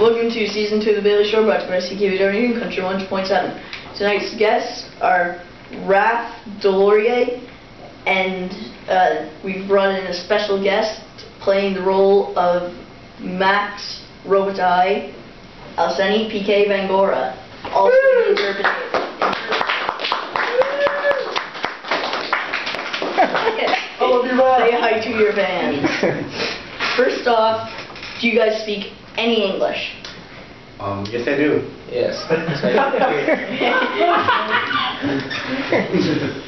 Welcome to season two of the Bailly Show, brought to you by CKBW and Country 1.7. Tonight's guests are Raph Deslauriers, and uh, we've brought in a special guest playing the role of Max Robitaille, Alseny PK Bangoura, also interpreted. Say hi to your fans. First off, do you guys speak any English? Um, yes, I do. Yes.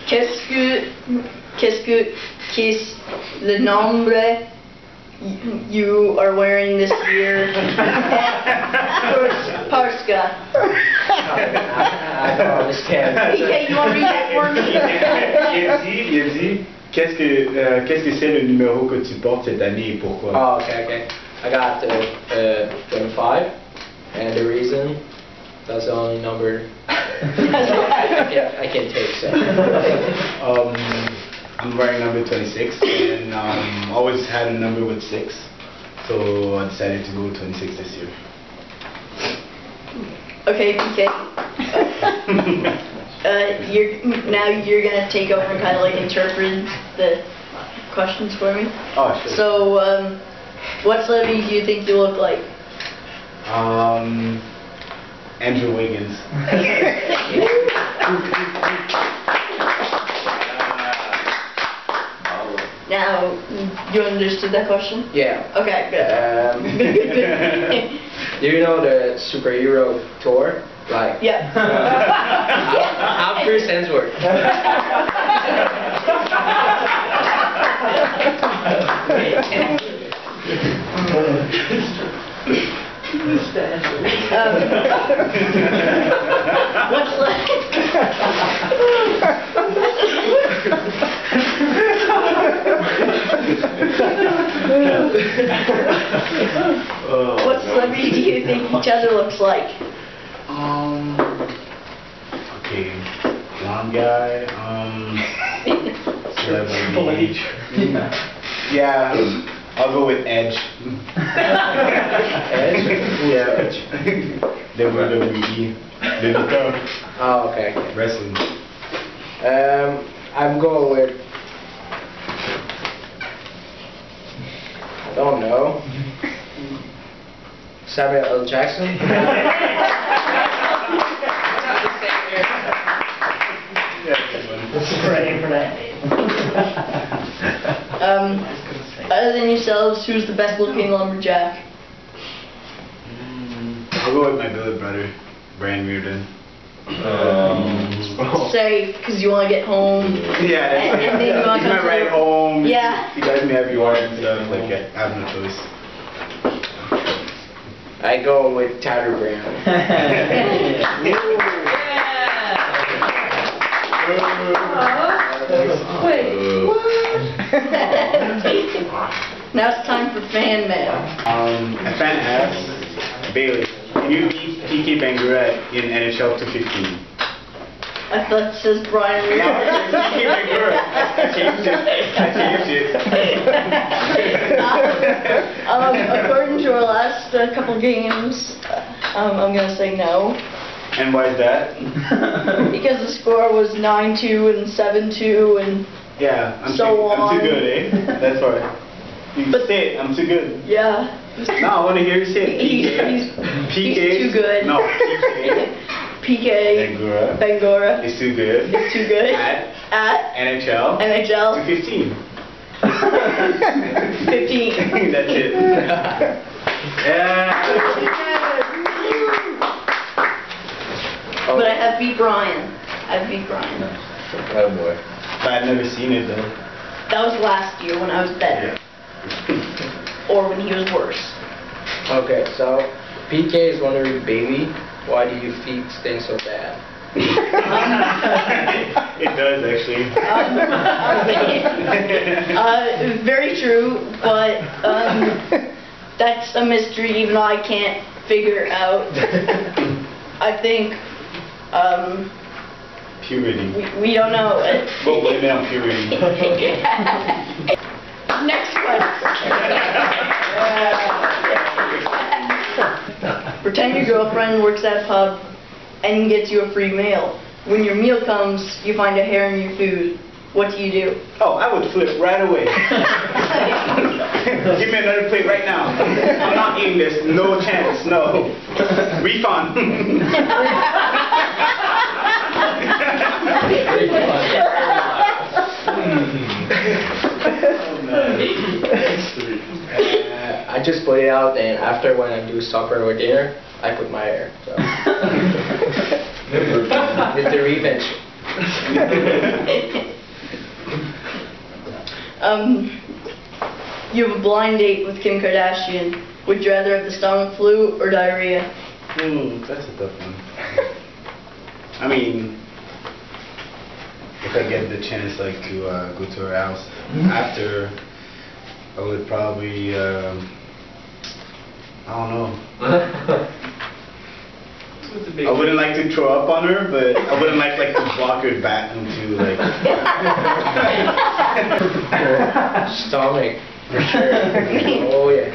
Qu'est-ce que, qu'est-ce que, qu'est le nombre you are wearing this year? Parce que. I don't understand. PK, you want to read that for me? il a dit, il a dit, qu'est-ce que, euh, qu'est-ce que c'est le numéro que tu portes cette année et pourquoi? Oh, okay, okay. I got the uh, 25, and the reason that's the only number I can I can take. So. Um, I'm wearing number 26 and um, always had a number with 6. So I decided to go 26 this year. Okay, PK. Uh, you're now you're gonna take over and kind of like interpret the questions for me. Oh, sure. So, um, what celebrity do you think you look like? Um, Andrew Wiggins. Now, you understood that question? Yeah. Okay, good. Um, do you know the superhero Thor? Like. Yeah. I'm Chris Hemsworth. Oh, what celebrity do you think each other looks like? Um. Okay. Blonde guy. Um. Celebrity. Yeah. I'll go with Edge. Edge? Yeah, Edge. WWE. WWE. Oh, okay. okay. Wrestling. Um, I'm going with. Don't know. Samuel L. Jackson. Um, other than yourselves, who's the best looking lumberjack? Mm, I'll go with my billet brother, Brian Reardon. Safe, because you want to get home. Yeah, And- and then you wanna come to- ride home. Yeah. He guides me everywhere and stuff. Like, I have no choice. I go with Tyler Brown. now it's time for fan mail. Um, a fan asks, Bailly, can you beat PK Bangoura in NHL 215? I thought it says Brian No, Reardon. it says PK Bangoura. I changed it. I changed it. um, according to our last uh, couple games, uh, um, I'm gonna say no. And why is that? Because the score was 9-2 and 7-2 and Yeah, I'm, So too, I'm on. too good, eh? That's why. You But- say it, I'm too good. yeah. No, I want to hear you say it. He's, PK. he's, PK. he's too good. No, PK. PK Bangoura Bangoura is too good. It's too good At at NHL NHL 215. 15. That's it. yeah. But I have beat Brian. I beat Brian. Oh boy. But I've never seen it though. That was last year when I was better. Yeah. Or when he was worse. Okay, so PK is wondering, baby, why do your feet stink so bad? it does actually. Um, uh, very true, but um, that's a mystery even though I can't figure out. I think um, Puberty. we, we don't know. But blame it on puberty. Next question. Girlfriend works at a pub and gets you a free meal. When your meal comes, you find a hair in your food. What do you do? Oh, I would flip right away. Give me another plate right now. I'm not eating this. No chance. No. Refund. Uh, I just put it out, and after when I do supper or dinner, I put my hair. So. it's the revenge. Um, you have a blind date with Kim Kardashian. Would you rather have the stomach flu or diarrhea? Hmm, that's a tough one. I mean, if I get the chance, like to uh, go to her house after, I would probably, um, I don't know. I wouldn't like to throw up on her, but I wouldn't like like to block her back into like. Stomach, for sure. oh yeah.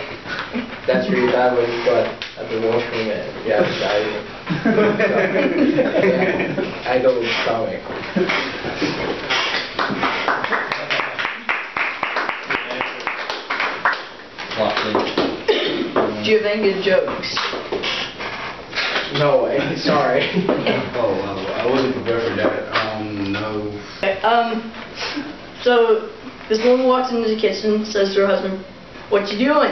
That's really bad when you got at the washroom and you have diarrhea. So, I go with stomach. Do you have any good jokes? No way. Sorry. oh wow, I wasn't prepared for that. Um, no. Um, so this woman walks into the kitchen, says to her husband, "What you doing?"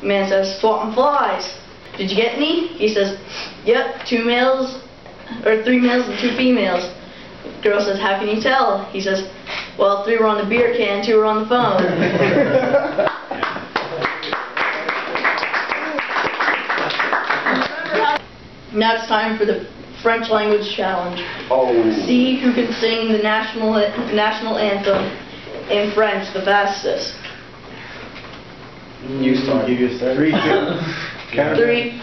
The man says, "Swatting flies." Did you get any? He says, "Yep, two males, or three males and two females." Girl says, "How can you tell?" He says, "Well, three were on the beer can, two were on the phone." now it's time for the French language challenge. Oh. See who can sing the national national anthem in French the fastest. You start. Give you a start. Three, two. Three,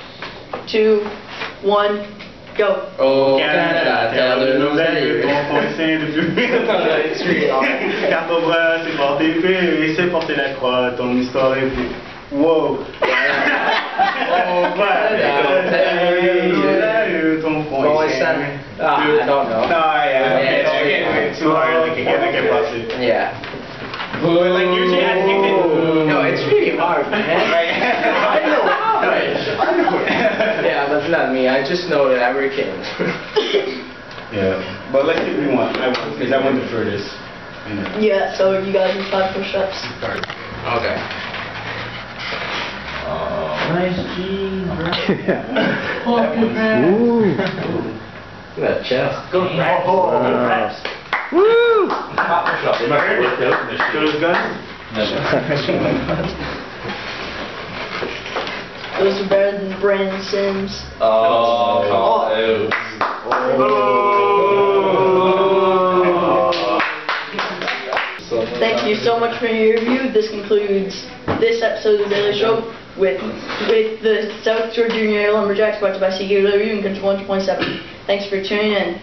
two, one, go. Oh, Canada, terre de nos aïeux, ton français depuis. It's really hard. Car ton bras c'est porter paix et c'est porter la croix, ton histoire est plus. Wow! Oh, Canada, terre de nos aïeux. ton Comment is that? Ah, I don't know. No, yeah, okay, Yeah, okay, yeah. wait, too hard, like, again, I can pass it. Yeah. But like, usually I think that- No, it's really hard, man. I know. I know yeah, but not me. I just know that Americans. Yeah, but let's see if we want. I want, because I went the furthest. Yeah, so you guys do five push-ups. okay. Nice jeans, Ooh. That chest. Go fast. Oh, Wow. fast. Woo! Out in this those are better than Brandon Sims. Oh, Thank you so much for your review. This concludes this episode of the Bailly Show with with the South Shore Junior Lumberjacks brought to you by CK Country 1.7. Thanks for tuning in.